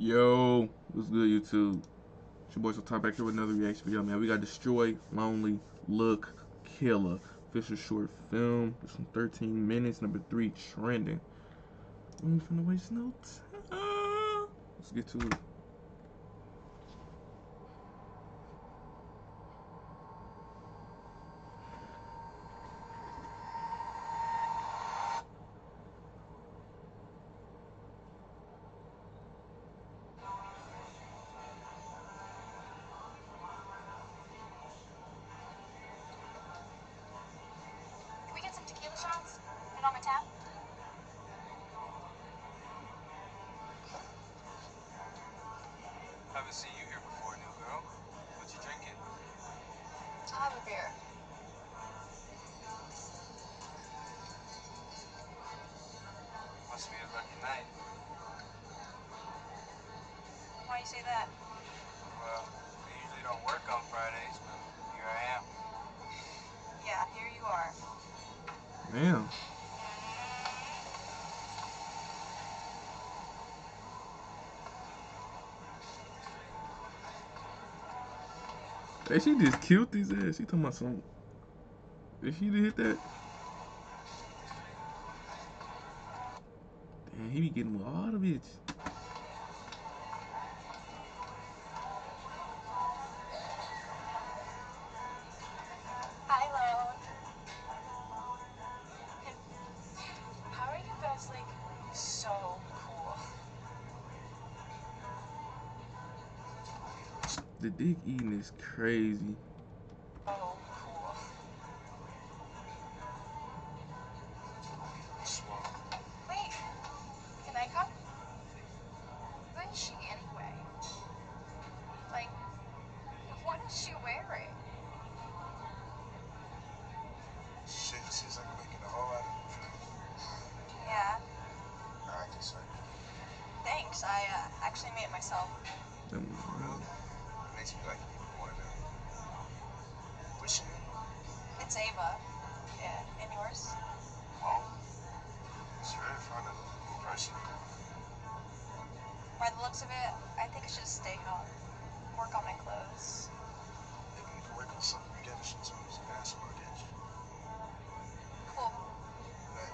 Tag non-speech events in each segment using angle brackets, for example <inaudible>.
Yo, what's good, YouTube? It's your boy so top back here with another reaction video, man. We got Destroy, Lonely, Look, Killa. Official short film. It's from 13 minutes, number three, trending. Ain't finna waste no time. Let's get to it. Shots? On my tab? Haven't seen you here before, new girl. What you drinking? I'll have a beer. Must be a lucky night. Why you say that? Well, I usually don't work on Fridays, but here I am. Yeah, here you are. Damn. Hey, she just killed these ass. She talking about some. Did she hit that? Damn, he be getting with all the bitch. Say. thanks. I uh, actually made it myself. Um, It's Yeah, and yours? Oh. It's very fun of person. By the looks of it, I think I should just stay home. Work on my clothes. Maybe we can work on something together since we was basketball games. Cool. Hey,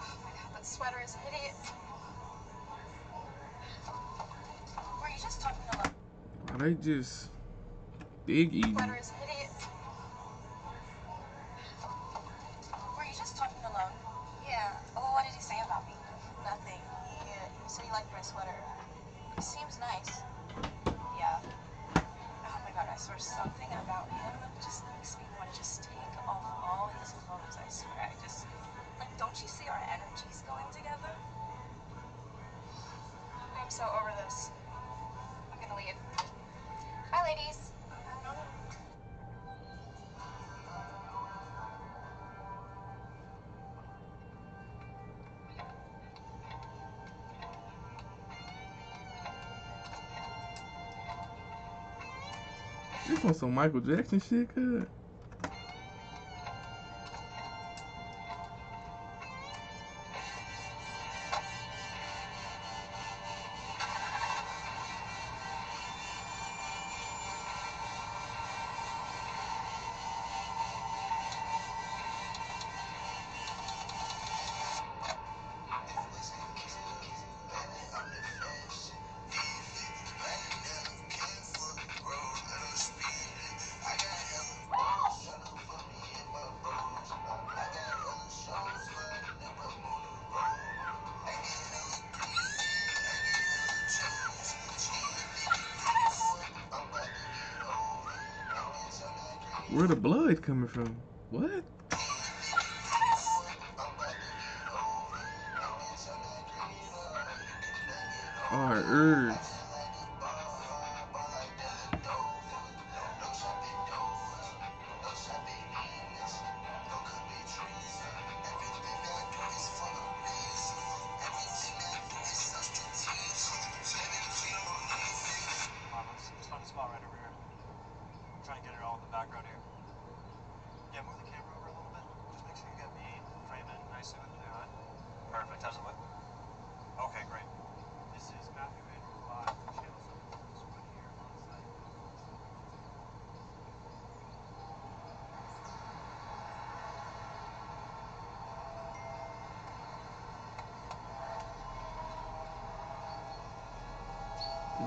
Oh my god, that sweater is hideous. Were you just talking alone? why they just dick eating? My sweater. It seems nice. Yeah. Oh my god, I swear something about him just makes me want to just take off all his clothes. I swear. I just like, don't you see our energies going together? I'm so over this. I'm gonna leave. Bye, ladies. This on some Michael Jackson shit, cuz. Where the blood coming from? What? <laughs> Oh, Our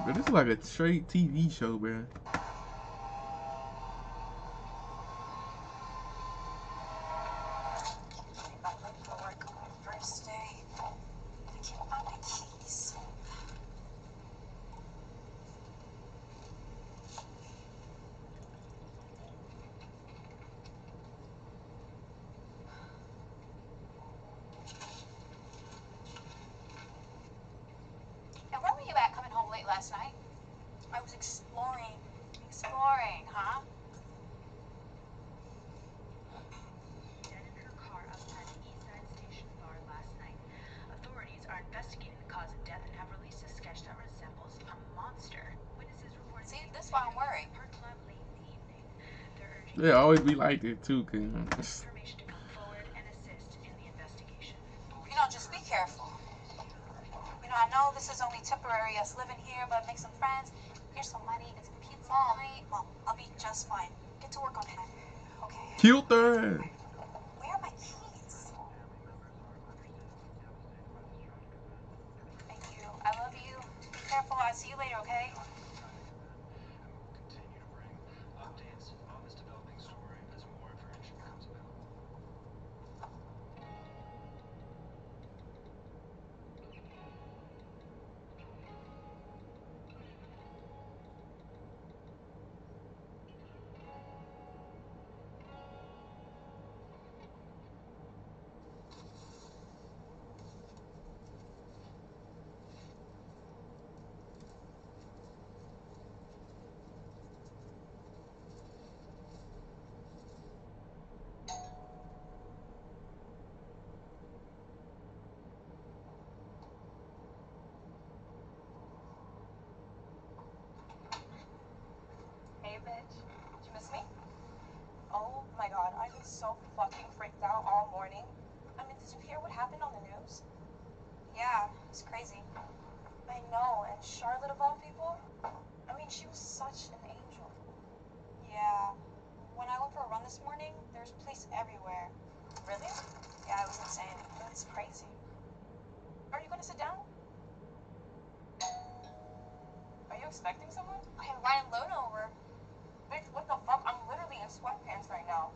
This is like a straight TV show, man. I'm late for work on my first day. I can't find my keys. And where were you at coming home late last night? I was exploring. Exploring, huh? dead in her car outside the Eastside Station bar last night. Authorities are investigating the cause of death and have released a sketch that resembles a monster. Witnesses reported See, seeing this the why I'm figure worried. at a parking lot late in the evening. They're urging They always be like that too, cause information to come forward and assist in the investigation. You know, just be careful. You know, I know this is only temporary, us living here, but make some friends. Here's some money, get some pizza. Mom, Mom, I'll be just fine. Get to work on that. Okay. killed her. Where are my keys? Thank you. I love you. Be careful. I'll see you later, okay? I've been so fucking freaked out all morning. I mean, did you hear what happened on the news? Yeah, it's crazy. I know, and Charlotte of all people? I mean, she was such an angel. Yeah. When I went for a run this morning, there's police everywhere. Really? Yeah, it was insane. It's crazy. Are you gonna sit down? Are you expecting someone? I invited Lona over. Bitch, what the fuck? I'm literally in sweatpants right now.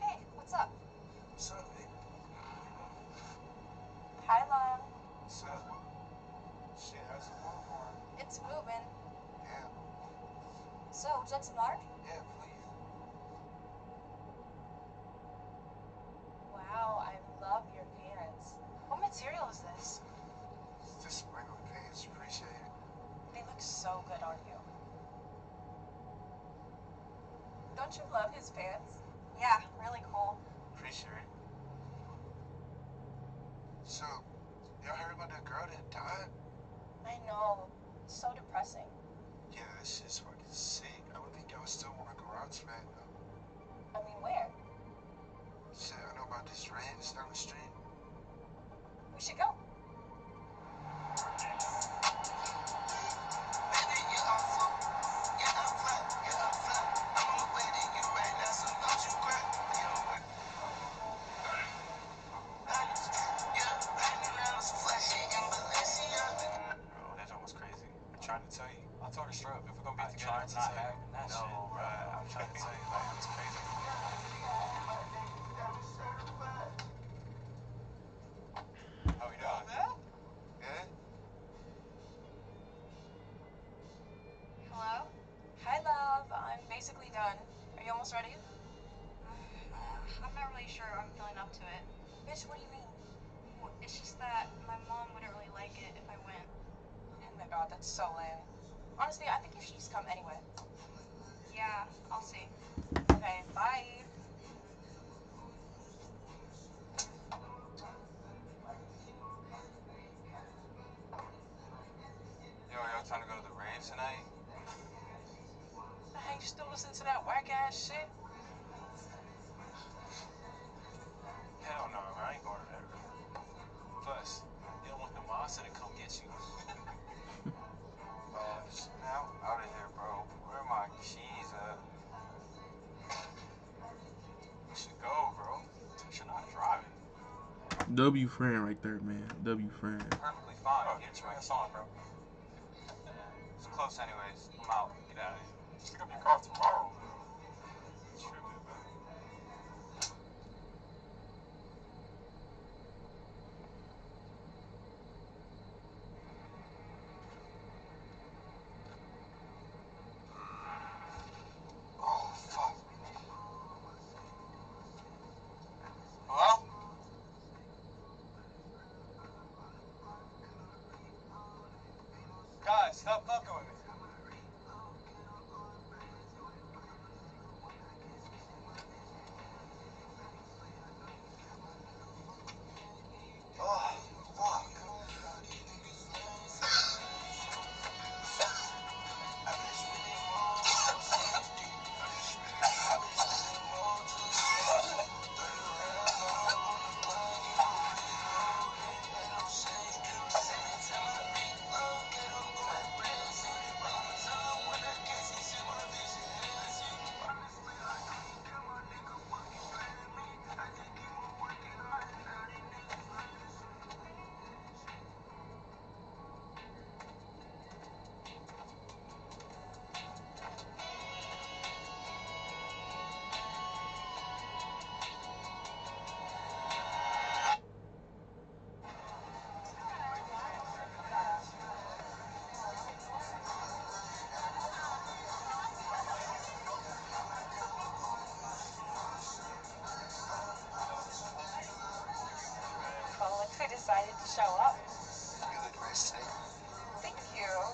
hey, what's up? What's up, baby? Hi, Lon. What's up? Shit, how's it going? It's moving. Yeah, So, would you like some water? yeah, please. Wow, I love your pants. What material is this? Just regular pants, appreciate it. They look so good on you. Don't you love his pants? Yeah, really cool. Appreciate it. So, y'all heard about that girl that died? I know. So depressing. Yeah, that shit's fucking sick. I would think y'all would still want to go out though. I mean, where? Shit, I know about this ranch down the street. We should go. Basically done. Are you almost ready? <sighs> I'm not really sure I'm feeling up to it. Bitch, what do you mean? Well, It's just that my mom wouldn't really like it if I went. Oh my god, that's so lame. Honestly, I think you should just come anyway. Yeah, I'll see. Okay, bye. Yo, y'all trying to go to the rave tonight? Hey, you still listen to that whack ass shit? Hell no, bro. I ain't going to that. Plus, you don't want the monster to come get you. Uh, man, sh- I'm out of here, bro. Where are my keys at? We should go, bro. You're not driving. W friend right there, man. W friend. Perfectly fine. Oh, get your ass on, bro. It's close anyways. I'm out. Get out of here. Pick up your car tomorrow. Stop fucking with me. Decided to show up. You look nice today. Thank you. I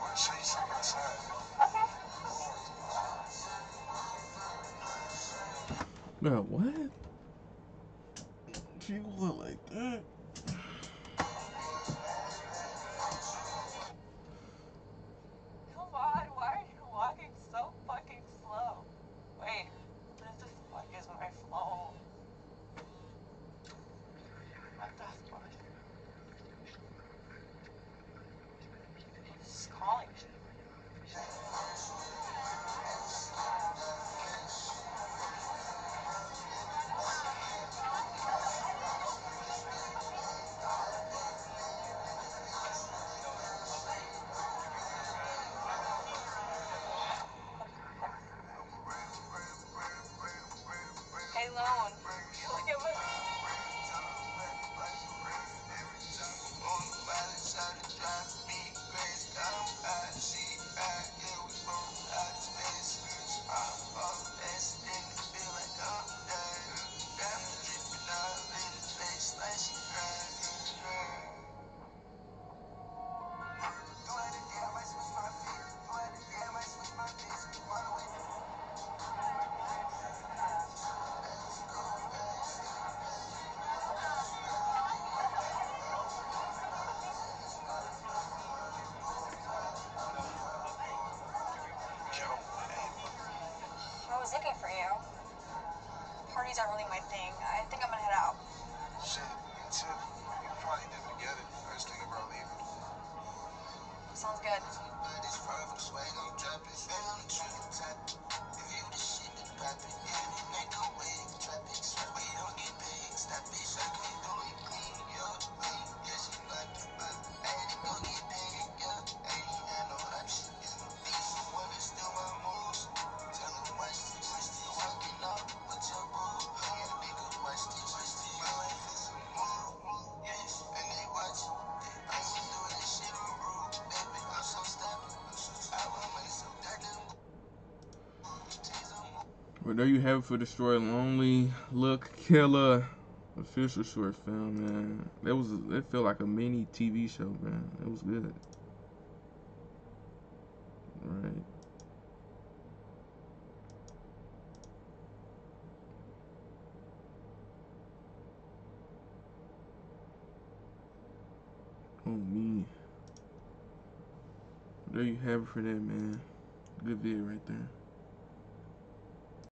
want to show you something outside. Okay. Bro, what? She look like that? Parties aren't really my thing. I think I'm gonna head out. shit, me too. We can probably dip together. I was thinking about leaving. Sounds good. Well, there you have it for Destroy Lonely Look Killa official short film, man. That was it felt like a mini TV show, man. It was good. Right. Oh me. There you have it for that, man. Good vid right there.